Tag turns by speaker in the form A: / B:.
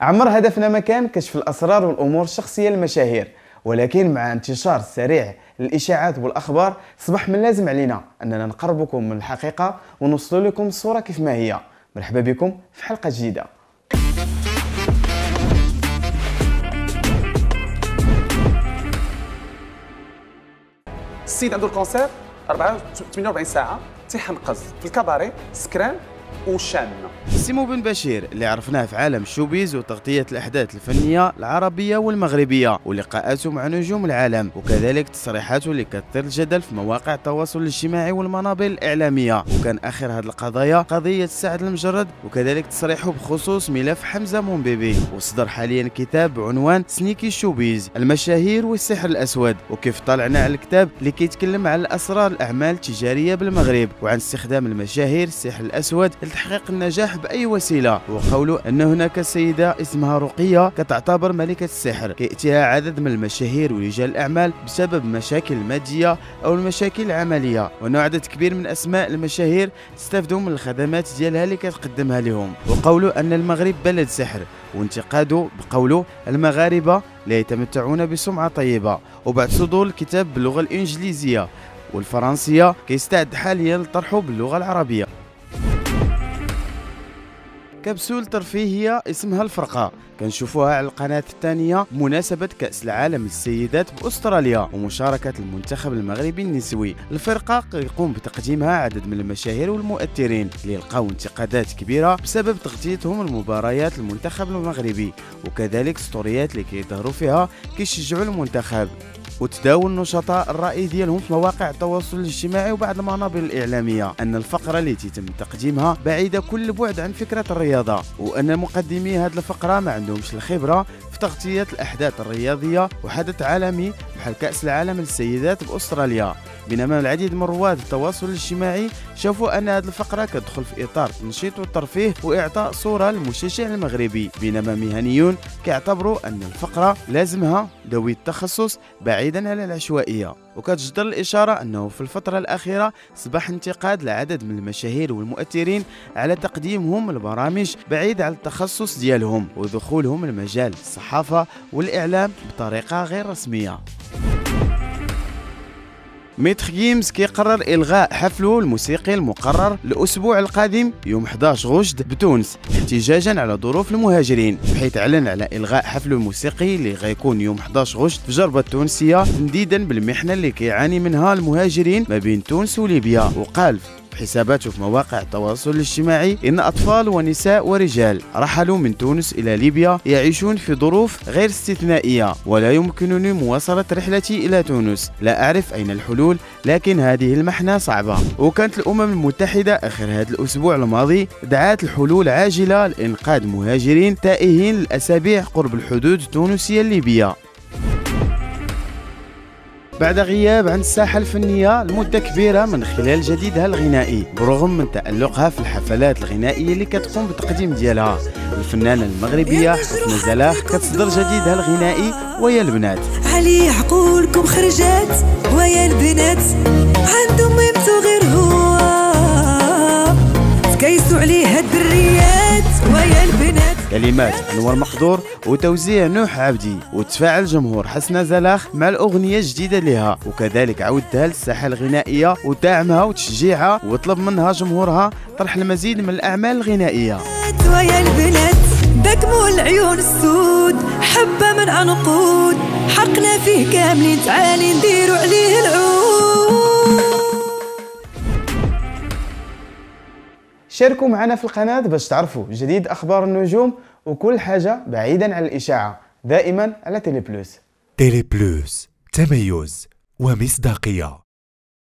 A: عمر هدفنا ما كان كشف الأسرار والأمور الشخصية للمشاهير ولكن مع انتشار سريع للإشاعات والأخبار أصبح من اللازم علينا أننا نقربكم من الحقيقة ونوصل لكم الصورة كيف ما هي. مرحبا بكم في حلقة جديدة.
B: السيد عنده الكونسير 48 ساعة تيحنقز في الكباري سكران. وشان.
A: سيمو بن بشير اللي عرفناه في عالم ال showbiz وتغطية الأحداث الفنية العربية والمغربية ولقاءاته مع نجوم العالم وكذلك تصريحاته اللي كثير الجدل في مواقع التواصل الاجتماعي والمنابر الإعلامية. وكان آخر هذه القضايا قضية سعد المجرد وكذلك تصريحه بخصوص ملف حمزة مونبيبي وصدر حاليا كتاب بعنوان sneaky showbiz المشاهير والسحر الأسود. وكيف طلعنا على الكتاب اللي كيتكلم على الأسرار الأعمال التجارية بالمغرب وعن استخدام المشاهير السحر الأسود لتحقيق النجاح بأي وسيلة. وقوله أن هناك سيدة اسمها رقية كتعتبر ملكة السحر كيأتيها عدد من المشاهير ورجال الأعمال بسبب مشاكل مادية أو المشاكل العملية وأن عدد كبير من أسماء المشاهير تستافدوا من الخدمات ديالها اللي كتقدمها لهم. وقوله أن المغرب بلد سحر وانتقاده بقوله المغاربة لا يتمتعون بسمعة طيبة. وبعد صدور الكتاب باللغة الإنجليزية والفرنسية كيستعد حاليا لطرحه باللغة العربية. كبسول ترفيهية اسمها الفرقة. كنشوفوها على القناة الثانية بمناسبة كأس العالم للسيدات بأستراليا ومشاركة المنتخب المغربي النسوي. الفرقة يقوم بتقديمها عدد من المشاهير والمؤثرين اللي انتقادات كبيرة بسبب تغطيتهم المباريات المنتخب المغربي وكذلك ستوريات اللي كيظهروا فيها كيشجعوا المنتخب. وتداول النشطاء الرأي ديالهم في مواقع التواصل الاجتماعي وبعض المنابر الإعلامية أن الفقرة التي تم تقديمها بعيدة كل بعد عن فكرة الرياضة وأن مقدمي هذه الفقرة ما عندهمش الخبرة في تغطية الأحداث الرياضية وحدث عالمي بحال كأس العالم للسيدات بأستراليا. بينما العديد من رواد التواصل الاجتماعي شافوا أن هذه الفقرة كتدخل في إطار التنشيط والترفيه وإعطاء صورة للمشجع المغربي. بينما مهنيون كيعتبروا أن الفقرة لازمها ذوي التخصص بعيدا عن العشوائية. وكتجدر الإشارة أنه في الفترة الأخيرة صبح انتقاد لعدد من المشاهير والمؤثرين على تقديمهم البرامج بعيد عن التخصص ديالهم ودخولهم المجال الصحافة والإعلام بطريقة غير رسمية. ميتر جيمز كيقرر إلغاء حفله الموسيقي المقرر الأسبوع القادم يوم 11 غشت بتونس احتجاجا على ظروف المهاجرين بحيث أعلن على إلغاء حفله الموسيقي اللي غيكون يوم 11 غشت في جربة التونسيه تنديدا بالمحنة اللي كيعاني منها المهاجرين ما بين تونس وليبيا وقال حساباته في مواقع التواصل الاجتماعي إن أطفال ونساء ورجال رحلوا من تونس إلى ليبيا يعيشون في ظروف غير استثنائية ولا يمكنني مواصلة رحلتي إلى تونس. لا أعرف أين الحلول لكن هذه المحنة صعبة. وكانت الأمم المتحدة آخر هذا الأسبوع الماضي دعات الحلول عاجلة لإنقاذ مهاجرين تائهين للأسابيع قرب الحدود التونسية الليبية بعد غياب عن الساحة الفنية لمدة كبيرة من خلال جديدها الغنائي برغم من تألقها في الحفلات الغنائية اللي كتقوم بالتقديم ديالها. الفنانة المغربية حسن زلاخ كتصدر جديدها الغنائي ويا البنات.
C: علي عقولكم خرجات ويا البنات. عندهم يمتو غير هو. تكيسوا عليه الدريات ويا البنات
A: كلمات انور مقدور وتوزيع نوح عبدي وتفاعل جمهور حسنة زلاخ مع الأغنية الجديدة لها. وكذلك عودتها للساحة الغنائية ودعمها وتشجيعها وطلب منها جمهورها طرح المزيد من الأعمال الغنائية.
C: ويا البنات داك العيون السود حبة من عنقود حقنا فيه كاملين تعالي نديرو عليه.
A: شاركوا معنا في القناة باش تعرفوا جديد أخبار النجوم وكل حاجة بعيدا عن الإشاعة. دائما على تيلي بلوس
D: تيلي بلوس تميز ومصداقية.